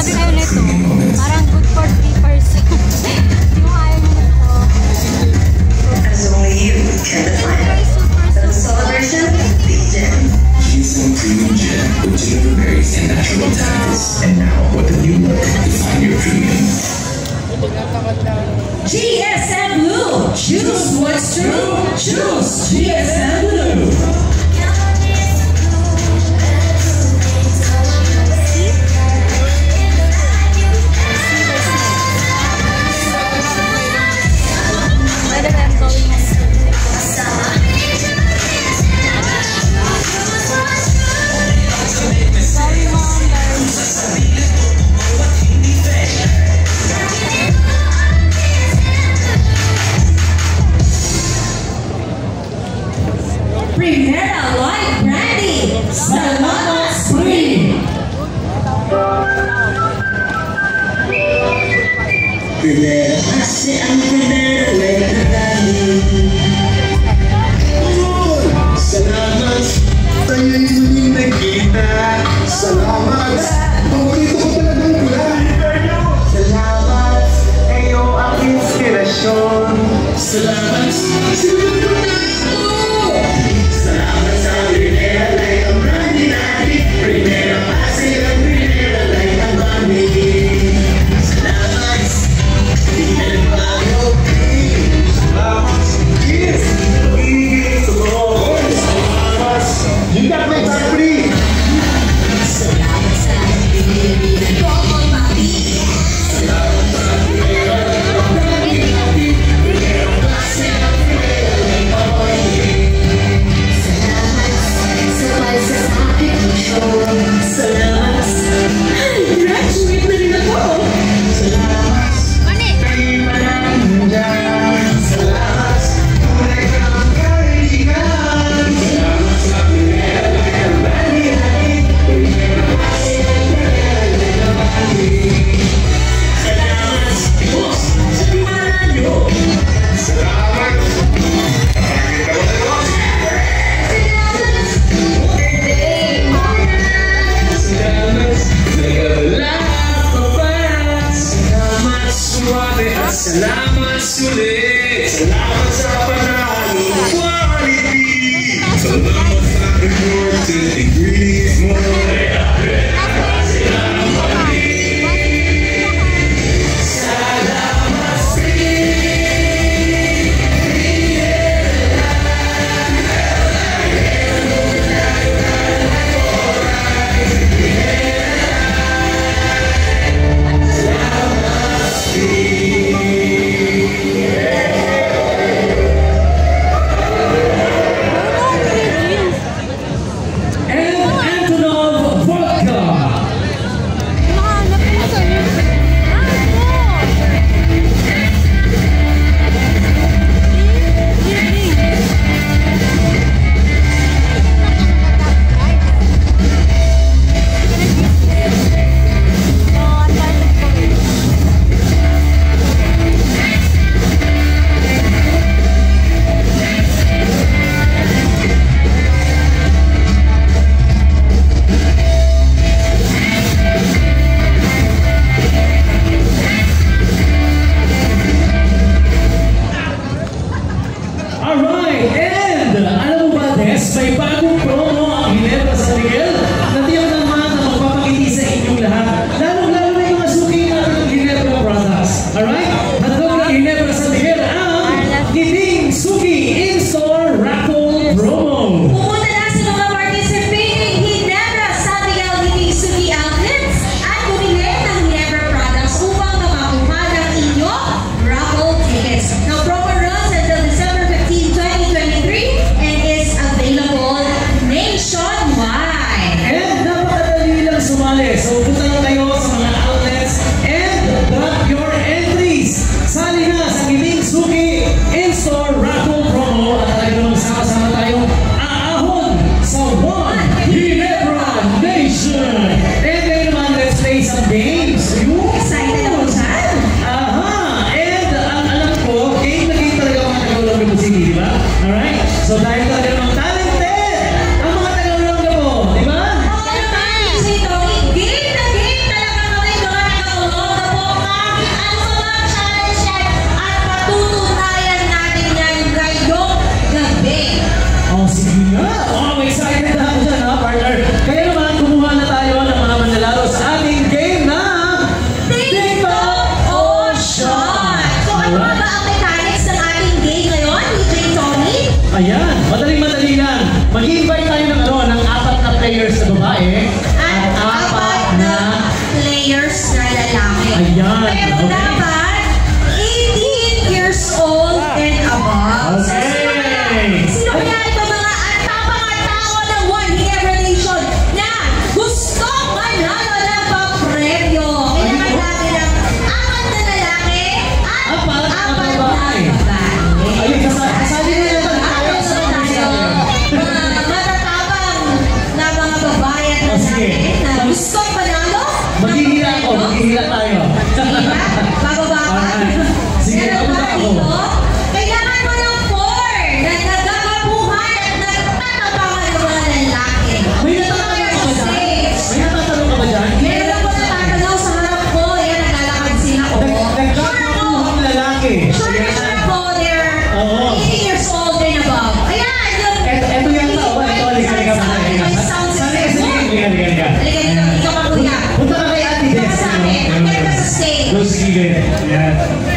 sabi kayo nito, parang good for three yung ayaw nito. As only you can define The celebration premium gin with ginger berries and natural. And now, with a new look, define your premium. GSM Blue! Choose what's true! Choose GSM Blue! Pinera kasi ang pinera May nakakalim Lord, salamat. Tayo'y muli nagkita Salamat. Paborito ko talagang pula. Salamat. Kayo ang inspirasyon. Salamat. Salamat Yes. Ayan, madaling-madali lang. Mag-invite tayo ng, ano, ng apat na players na babae. At, at apat, na, na players na lalaki. Ayan. Pero okay. dapat,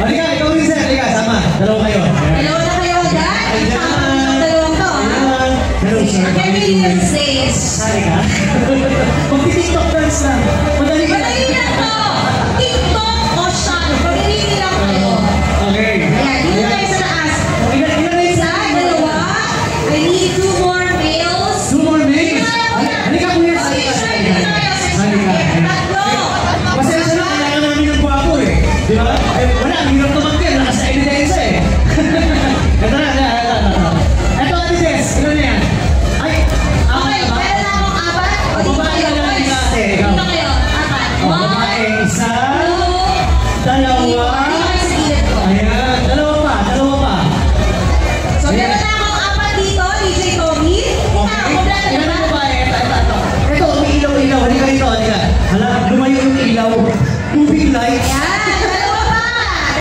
Halika, ikaw rin sir. Halika, sama. Dalawa kayo. Dalawa na kayo dyan. Ay, dyan. Dalawang to, ha? Hello, sir. Ang kami yung says. Halika. Mag-tiktok dance lang.